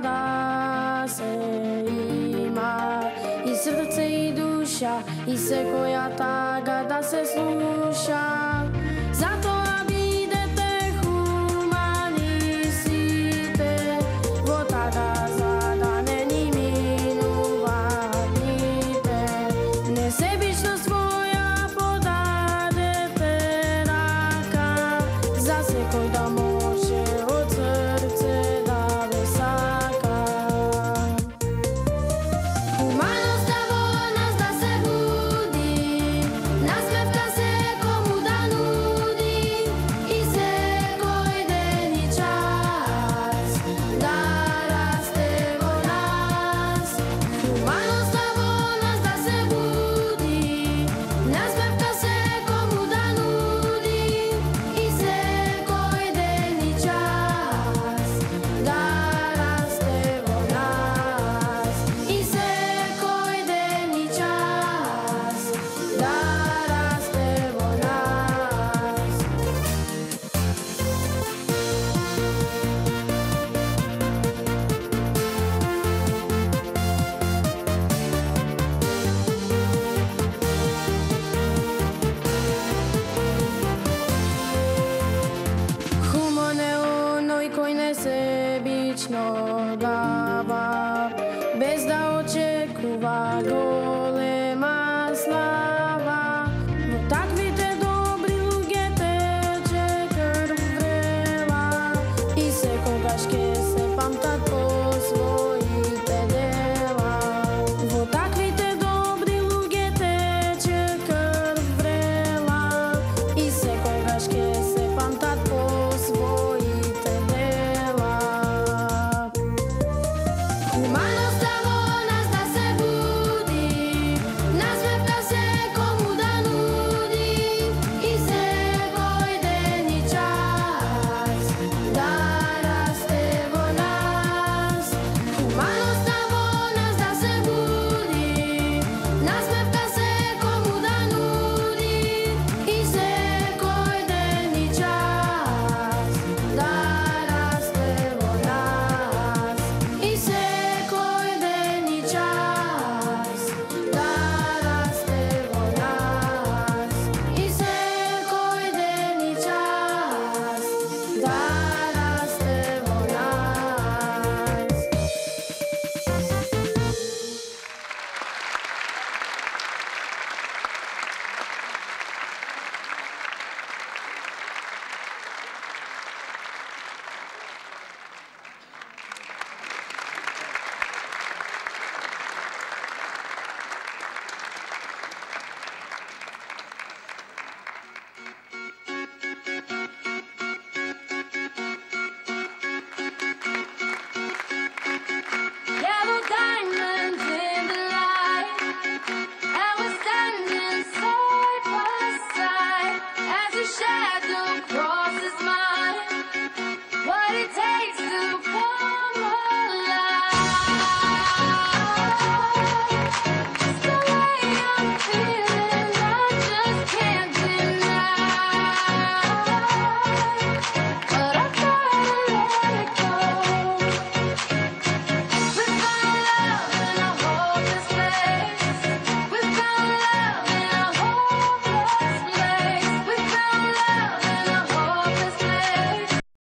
да се има. И срце и душа и секоја тага да се слуша. Затоа Секој да може No.